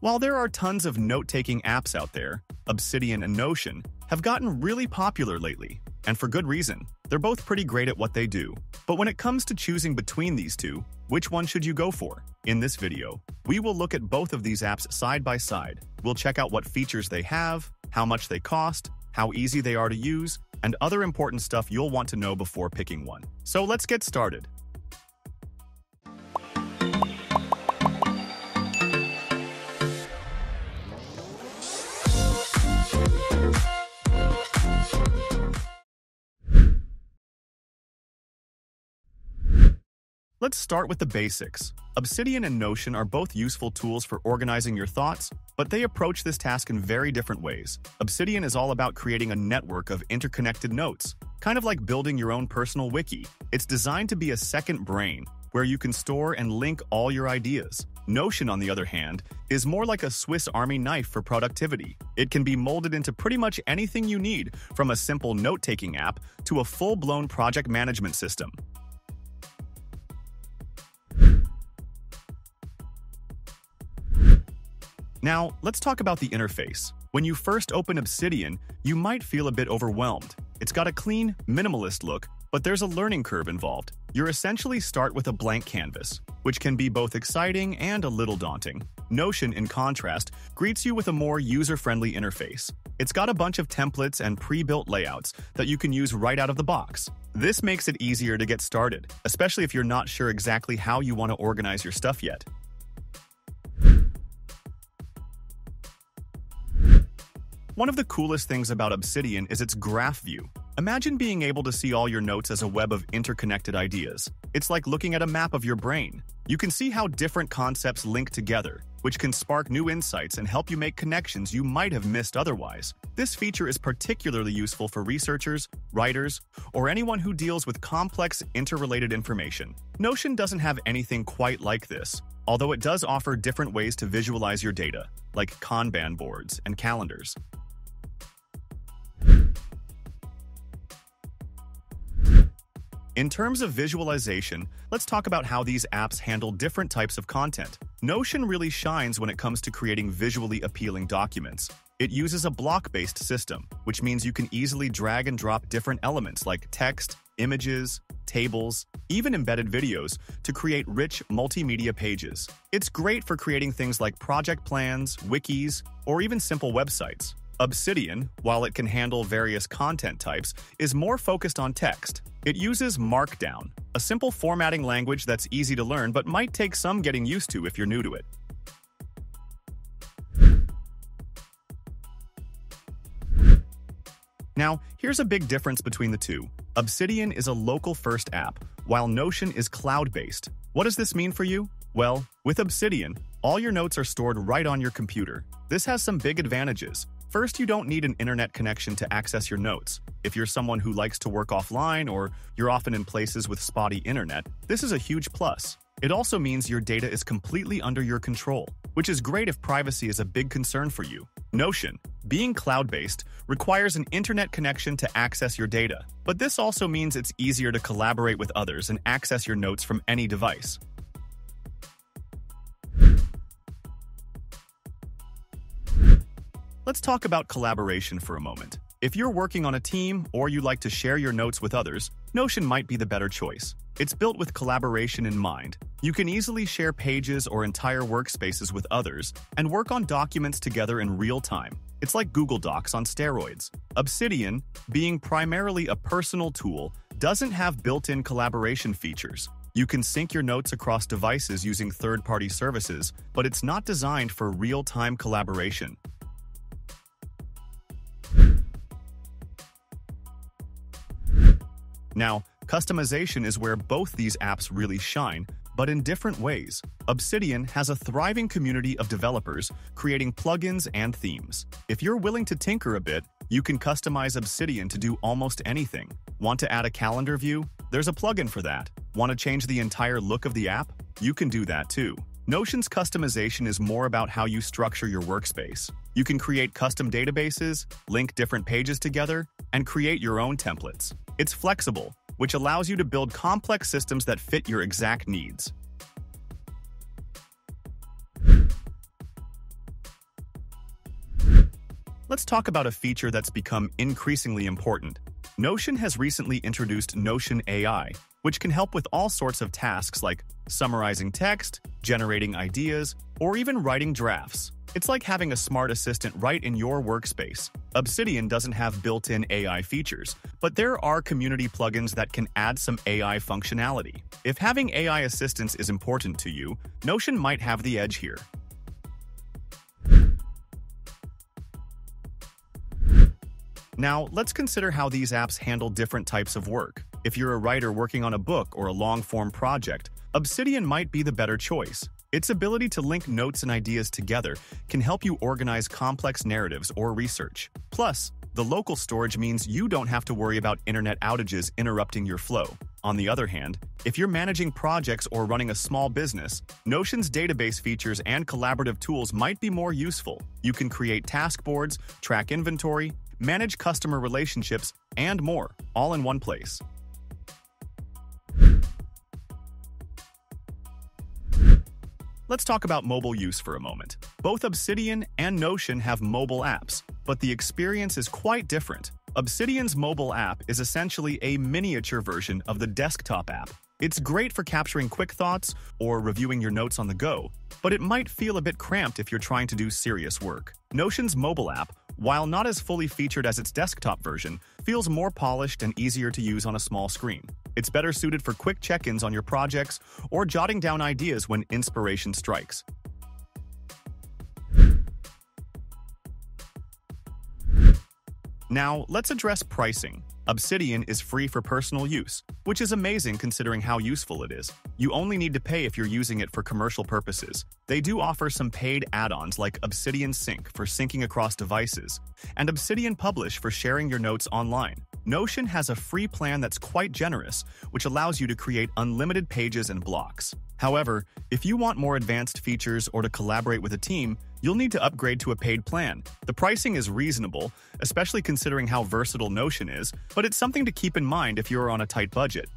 While there are tons of note-taking apps out there, Obsidian and Notion have gotten really popular lately, and for good reason. They're both pretty great at what they do. But when it comes to choosing between these two, which one should you go for? In this video, we will look at both of these apps side by side. We'll check out what features they have, how much they cost, how easy they are to use, and other important stuff you'll want to know before picking one. So let's get started. Let's start with the basics. Obsidian and Notion are both useful tools for organizing your thoughts, but they approach this task in very different ways. Obsidian is all about creating a network of interconnected notes, kind of like building your own personal wiki. It's designed to be a second brain, where you can store and link all your ideas. Notion, on the other hand, is more like a Swiss Army knife for productivity. It can be molded into pretty much anything you need, from a simple note-taking app to a full-blown project management system. Now, let's talk about the interface. When you first open Obsidian, you might feel a bit overwhelmed. It's got a clean, minimalist look, but there's a learning curve involved. You essentially start with a blank canvas, which can be both exciting and a little daunting. Notion, in contrast, greets you with a more user-friendly interface. It's got a bunch of templates and pre-built layouts that you can use right out of the box. This makes it easier to get started, especially if you're not sure exactly how you want to organize your stuff yet. One of the coolest things about Obsidian is its graph view. Imagine being able to see all your notes as a web of interconnected ideas. It's like looking at a map of your brain. You can see how different concepts link together, which can spark new insights and help you make connections you might have missed otherwise. This feature is particularly useful for researchers, writers, or anyone who deals with complex, interrelated information. Notion doesn't have anything quite like this, although it does offer different ways to visualize your data, like Kanban boards and calendars. In terms of visualization, let's talk about how these apps handle different types of content. Notion really shines when it comes to creating visually appealing documents. It uses a block-based system, which means you can easily drag and drop different elements like text, images, tables, even embedded videos to create rich multimedia pages. It's great for creating things like project plans, wikis, or even simple websites. Obsidian, while it can handle various content types, is more focused on text. It uses Markdown, a simple formatting language that's easy to learn but might take some getting used to if you're new to it. Now, here's a big difference between the two. Obsidian is a local-first app, while Notion is cloud-based. What does this mean for you? Well, with Obsidian, all your notes are stored right on your computer. This has some big advantages. First, you don't need an internet connection to access your notes. If you're someone who likes to work offline or you're often in places with spotty internet, this is a huge plus. It also means your data is completely under your control, which is great if privacy is a big concern for you. Notion, being cloud-based, requires an internet connection to access your data, but this also means it's easier to collaborate with others and access your notes from any device. Let's talk about collaboration for a moment. If you're working on a team or you like to share your notes with others, Notion might be the better choice. It's built with collaboration in mind. You can easily share pages or entire workspaces with others and work on documents together in real time. It's like Google Docs on steroids. Obsidian, being primarily a personal tool, doesn't have built-in collaboration features. You can sync your notes across devices using third-party services, but it's not designed for real-time collaboration. Now, customization is where both these apps really shine, but in different ways. Obsidian has a thriving community of developers creating plugins and themes. If you're willing to tinker a bit, you can customize Obsidian to do almost anything. Want to add a calendar view? There's a plugin for that. Want to change the entire look of the app? You can do that too. Notion's customization is more about how you structure your workspace. You can create custom databases, link different pages together, and create your own templates. It's flexible, which allows you to build complex systems that fit your exact needs. let's talk about a feature that's become increasingly important. Notion has recently introduced Notion AI, which can help with all sorts of tasks like summarizing text, generating ideas, or even writing drafts. It's like having a smart assistant right in your workspace. Obsidian doesn't have built in AI features, but there are community plugins that can add some AI functionality. If having AI assistance is important to you, Notion might have the edge here. Now, let's consider how these apps handle different types of work. If you're a writer working on a book or a long-form project, Obsidian might be the better choice. Its ability to link notes and ideas together can help you organize complex narratives or research. Plus, the local storage means you don't have to worry about internet outages interrupting your flow. On the other hand, if you're managing projects or running a small business, Notion's database features and collaborative tools might be more useful. You can create task boards, track inventory, manage customer relationships, and more, all in one place. Let's talk about mobile use for a moment. Both Obsidian and Notion have mobile apps, but the experience is quite different. Obsidian's mobile app is essentially a miniature version of the desktop app. It's great for capturing quick thoughts or reviewing your notes on the go, but it might feel a bit cramped if you're trying to do serious work. Notion's mobile app while not as fully featured as its desktop version, feels more polished and easier to use on a small screen. It's better suited for quick check-ins on your projects or jotting down ideas when inspiration strikes. Now, let's address pricing. Obsidian is free for personal use, which is amazing considering how useful it is. You only need to pay if you're using it for commercial purposes. They do offer some paid add-ons like Obsidian Sync for syncing across devices, and Obsidian Publish for sharing your notes online. Notion has a free plan that's quite generous, which allows you to create unlimited pages and blocks. However, if you want more advanced features or to collaborate with a team, you'll need to upgrade to a paid plan. The pricing is reasonable, especially considering how versatile Notion is, but it's something to keep in mind if you're on a tight budget.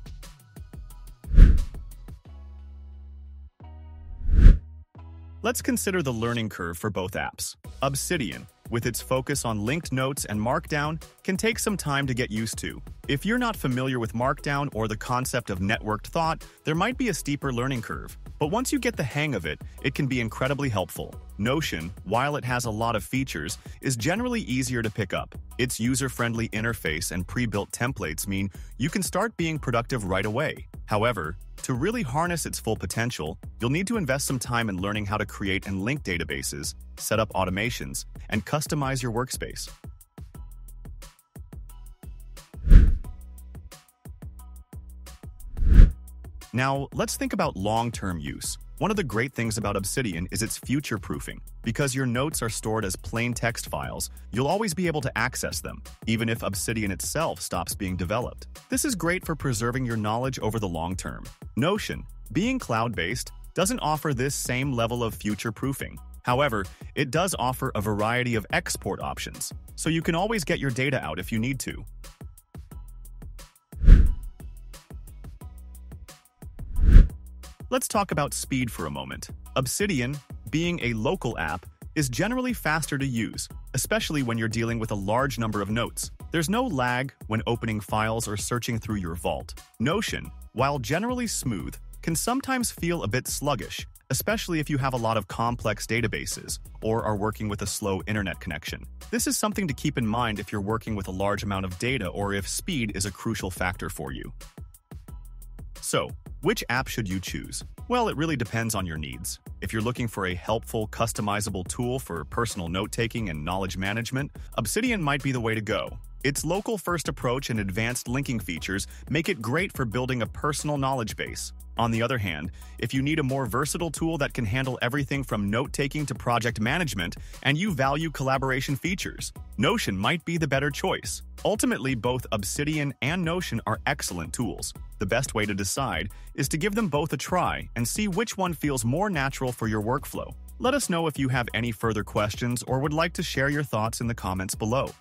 Let's consider the learning curve for both apps. Obsidian, with its focus on linked notes and Markdown, can take some time to get used to. If you're not familiar with Markdown or the concept of networked thought, there might be a steeper learning curve. But once you get the hang of it, it can be incredibly helpful. Notion, while it has a lot of features, is generally easier to pick up. Its user-friendly interface and pre-built templates mean you can start being productive right away. However, to really harness its full potential, you'll need to invest some time in learning how to create and link databases, set up automations, and customize your workspace. Now, let's think about long-term use. One of the great things about Obsidian is its future-proofing. Because your notes are stored as plain text files, you'll always be able to access them, even if Obsidian itself stops being developed. This is great for preserving your knowledge over the long term. Notion, being cloud-based, doesn't offer this same level of future-proofing. However, it does offer a variety of export options, so you can always get your data out if you need to. Let's talk about speed for a moment. Obsidian, being a local app, is generally faster to use, especially when you're dealing with a large number of notes. There's no lag when opening files or searching through your vault. Notion, while generally smooth, can sometimes feel a bit sluggish, especially if you have a lot of complex databases or are working with a slow internet connection. This is something to keep in mind if you're working with a large amount of data or if speed is a crucial factor for you. So, which app should you choose? Well, it really depends on your needs. If you're looking for a helpful, customizable tool for personal note-taking and knowledge management, Obsidian might be the way to go. Its local-first approach and advanced linking features make it great for building a personal knowledge base. On the other hand, if you need a more versatile tool that can handle everything from note-taking to project management, and you value collaboration features, Notion might be the better choice. Ultimately, both Obsidian and Notion are excellent tools. The best way to decide is to give them both a try and see which one feels more natural for your workflow. Let us know if you have any further questions or would like to share your thoughts in the comments below.